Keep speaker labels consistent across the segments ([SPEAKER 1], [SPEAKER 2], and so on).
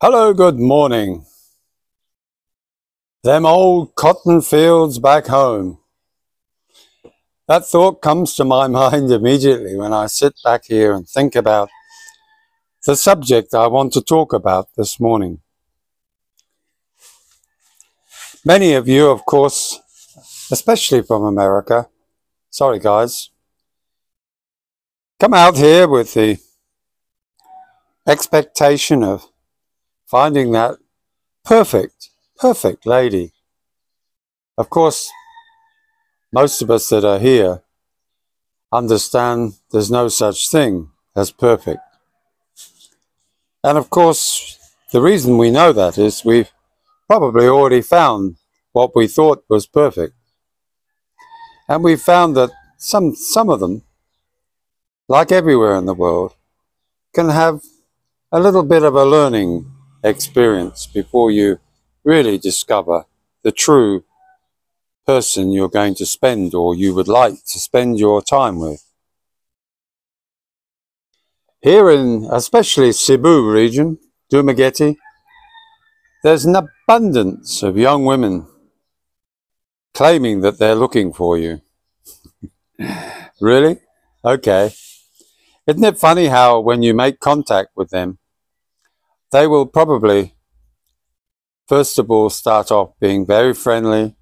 [SPEAKER 1] Hello, good morning. Them old cotton fields back home. That thought comes to my mind immediately when I sit back here and think about the subject I want to talk about this morning. Many of you, of course, especially from America, sorry guys, come out here with the expectation of finding that perfect, perfect lady. Of course, most of us that are here understand there's no such thing as perfect. And of course, the reason we know that is we've probably already found what we thought was perfect. And we've found that some, some of them, like everywhere in the world, can have a little bit of a learning experience before you really discover the true person you're going to spend or you would like to spend your time with. Here in especially Cebu region, Dumaguete, there's an abundance of young women claiming that they're looking for you. really? Okay. Isn't it funny how when you make contact with them, they will probably, first of all, start off being very friendly,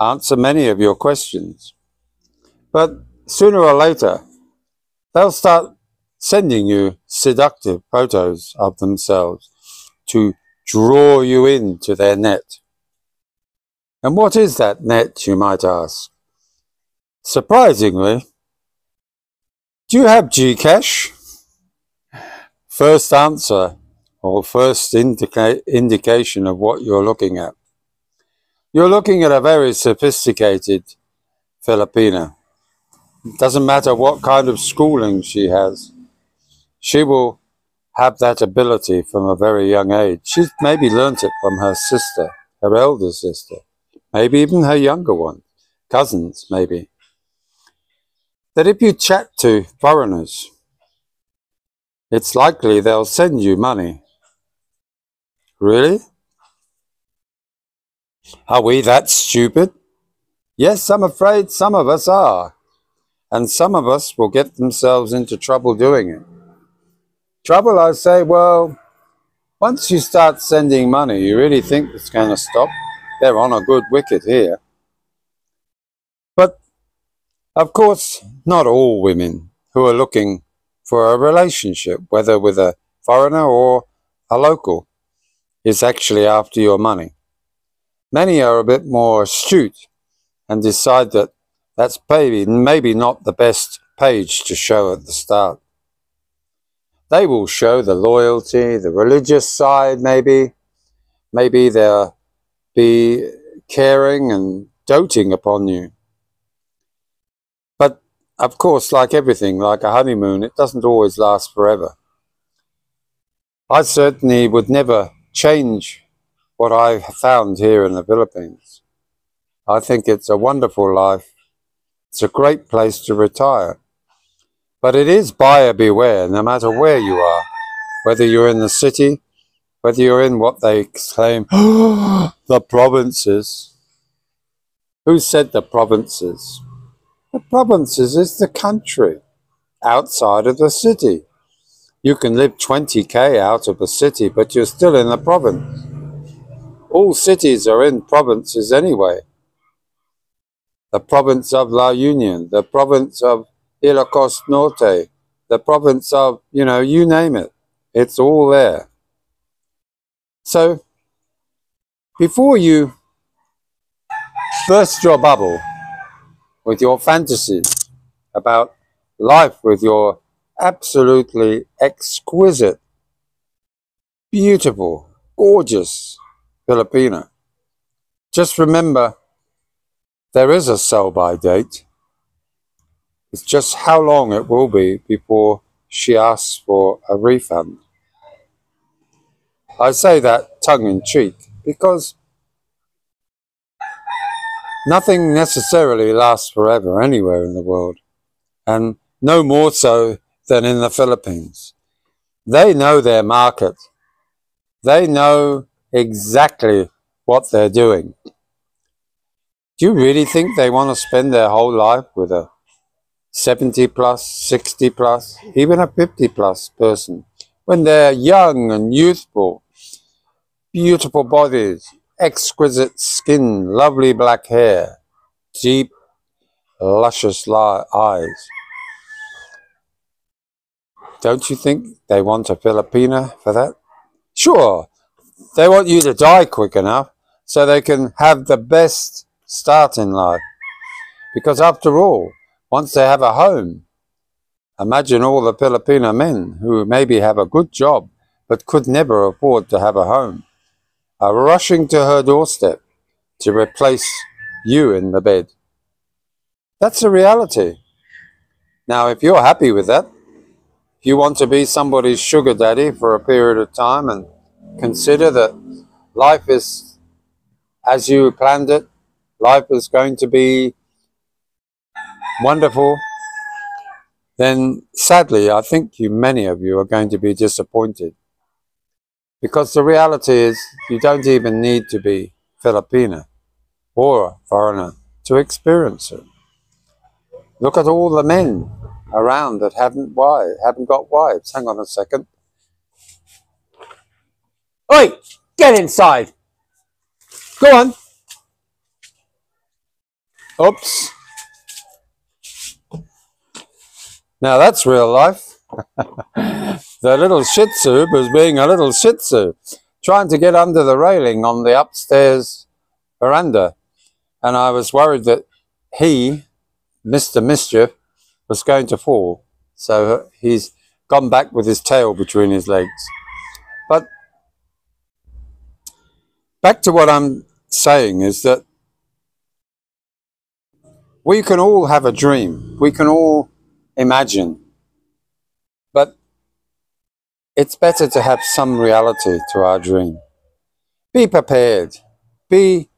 [SPEAKER 1] answer many of your questions. But sooner or later, they'll start sending you seductive photos of themselves to draw you into their net. And what is that net, you might ask? Surprisingly, do you have Gcash? First answer, or first indica indication of what you're looking at. You're looking at a very sophisticated Filipina. It doesn't matter what kind of schooling she has. She will have that ability from a very young age. She's maybe learnt it from her sister, her elder sister, maybe even her younger one, cousins maybe. That if you chat to foreigners, it's likely they'll send you money Really? Are we that stupid? Yes, I'm afraid some of us are. And some of us will get themselves into trouble doing it. Trouble, I say, well, once you start sending money, you really think it's going to stop? They're on a good wicket here. But, of course, not all women who are looking for a relationship, whether with a foreigner or a local, is actually after your money. Many are a bit more astute and decide that that's maybe, maybe not the best page to show at the start. They will show the loyalty, the religious side maybe. Maybe they'll be caring and doting upon you. But of course, like everything, like a honeymoon, it doesn't always last forever. I certainly would never change what I've found here in the Philippines. I think it's a wonderful life. It's a great place to retire. But it is buyer beware, no matter where you are, whether you're in the city, whether you're in what they claim the provinces. Who said the provinces? The provinces is the country outside of the city. You can live 20k out of a city, but you're still in a province. All cities are in provinces anyway. The province of La Union, the province of Ilocos Norte, the province of, you know, you name it. It's all there. So, before you burst your bubble with your fantasies about life with your absolutely exquisite, beautiful, gorgeous Filipina. Just remember, there is a sell-by date. It's just how long it will be before she asks for a refund. I say that tongue in cheek because nothing necessarily lasts forever anywhere in the world, and no more so than in the Philippines. They know their market. They know exactly what they're doing. Do you really think they want to spend their whole life with a 70 plus, 60 plus, even a 50 plus person when they're young and youthful, beautiful bodies, exquisite skin, lovely black hair, deep, luscious eyes? Don't you think they want a Filipina for that? Sure, they want you to die quick enough so they can have the best start in life. Because after all, once they have a home, imagine all the Filipino men who maybe have a good job but could never afford to have a home, are rushing to her doorstep to replace you in the bed. That's a reality. Now, if you're happy with that, you want to be somebody's sugar daddy for a period of time and consider that life is as you planned it, life is going to be wonderful, then sadly, I think you, many of you are going to be disappointed. Because the reality is, you don't even need to be Filipina or foreigner to experience it. Look at all the men around that haven't wives, haven't got wives. Hang on a second. Oi! Get inside! Go on! Oops. Now that's real life. the little Shih Tzu was being a little Shih Tzu, trying to get under the railing on the upstairs veranda. And I was worried that he, Mr. Mischief, was going to fall. So he's gone back with his tail between his legs. But back to what I'm saying is that we can all have a dream. We can all imagine. But it's better to have some reality to our dream. Be prepared. Be,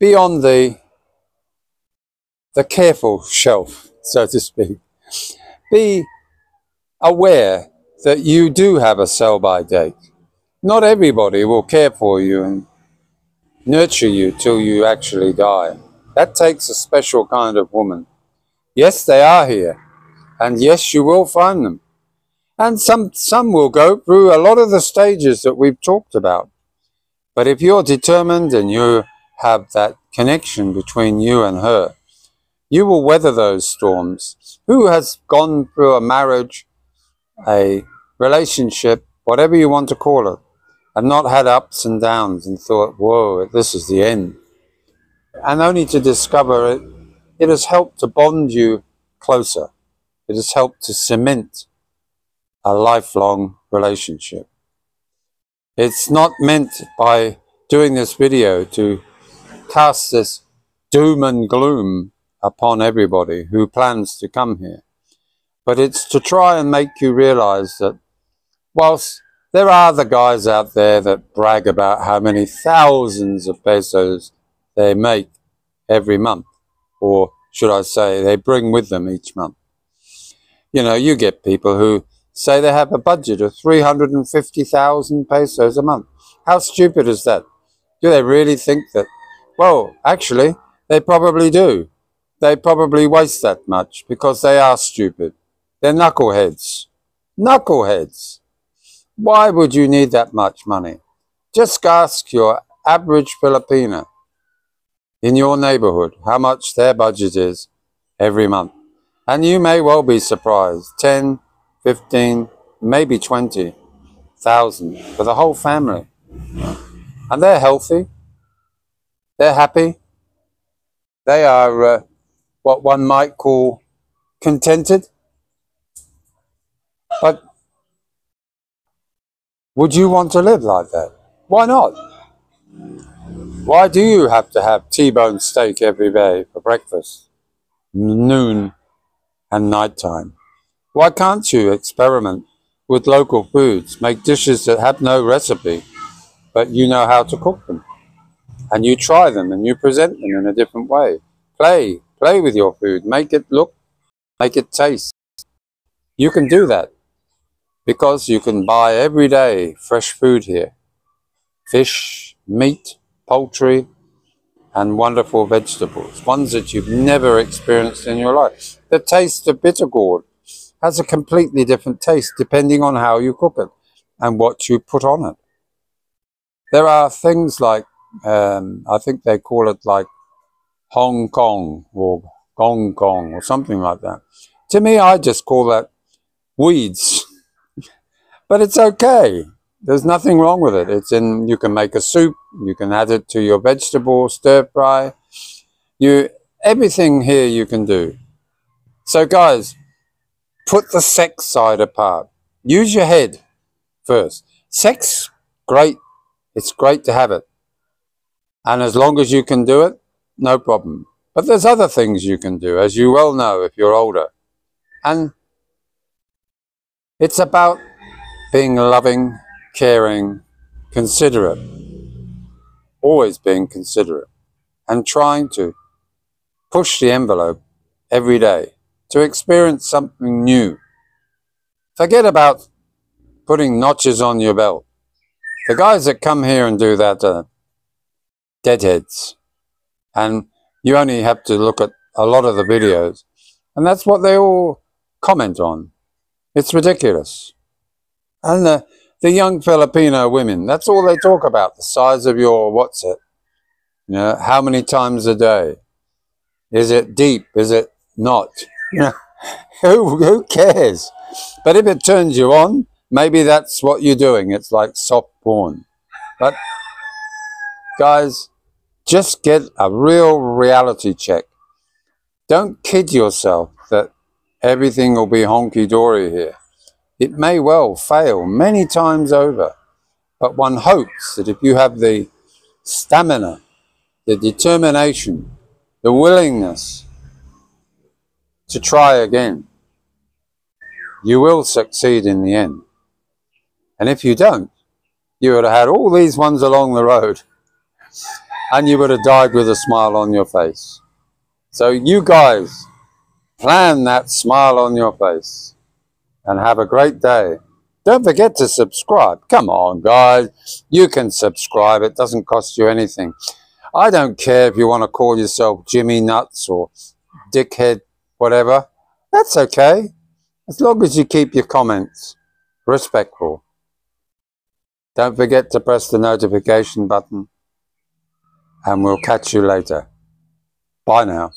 [SPEAKER 1] be on the, the careful shelf, so to speak. Be aware that you do have a sell by date. Not everybody will care for you and nurture you till you actually die. That takes a special kind of woman. Yes, they are here. And yes, you will find them. And some, some will go through a lot of the stages that we've talked about. But if you're determined and you have that connection between you and her, you will weather those storms. Who has gone through a marriage, a relationship, whatever you want to call it, and not had ups and downs and thought, whoa, this is the end? And only to discover it, it has helped to bond you closer. It has helped to cement a lifelong relationship. It's not meant by doing this video to cast this doom and gloom upon everybody who plans to come here. But it's to try and make you realize that whilst there are the guys out there that brag about how many thousands of pesos they make every month, or should I say, they bring with them each month. You know, you get people who say they have a budget of 350,000 pesos a month. How stupid is that? Do they really think that? Well, actually, they probably do. They probably waste that much because they are stupid. They're knuckleheads. Knuckleheads. Why would you need that much money? Just ask your average Filipina in your neighborhood how much their budget is every month. And you may well be surprised 10, 15, maybe 20,000 for the whole family. And they're healthy, they're happy, they are uh, what one might call contented. But would you want to live like that? Why not? Why do you have to have T-bone steak every day for breakfast, noon, and nighttime. Why can't you experiment with local foods, make dishes that have no recipe, but you know how to cook them? And you try them and you present them in a different way. Play, play with your food, make it look, make it taste. You can do that because you can buy every day fresh food here. fish, meat, poultry, and wonderful vegetables, ones that you've never experienced in your life. The taste of bitter gourd has a completely different taste depending on how you cook it and what you put on it. There are things like, um, I think they call it like Hong Kong or Gong Kong or something like that. To me, I just call that weeds. but it's okay. There's nothing wrong with it. It's in, you can make a soup, you can add it to your vegetable, stir fry. You, everything here you can do. So guys, put the sex side apart. Use your head first. Sex, great. It's great to have it. And as long as you can do it, no problem. But there's other things you can do, as you well know if you're older. And it's about being loving, caring, considerate, always being considerate, and trying to push the envelope every day to experience something new. Forget about putting notches on your belt. The guys that come here and do that are deadheads. And you only have to look at a lot of the videos. And that's what they all comment on. It's ridiculous. And the, the young Filipino women, that's all they talk about. The size of your, what's it? You know, how many times a day? Is it deep? Is it not? You know, who, who cares? But if it turns you on, maybe that's what you're doing. It's like soft porn. But guys, just get a real reality check. Don't kid yourself that everything will be honky-dory here. It may well fail many times over, but one hopes that if you have the stamina, the determination, the willingness to try again, you will succeed in the end. And if you don't, you would have had all these ones along the road and you would have died with a smile on your face. So you guys, plan that smile on your face and have a great day. Don't forget to subscribe. Come on, guys. You can subscribe. It doesn't cost you anything. I don't care if you want to call yourself Jimmy Nuts or Dickhead, whatever. That's okay. As long as you keep your comments respectful. Don't forget to press the notification button and we'll catch you later. Bye now.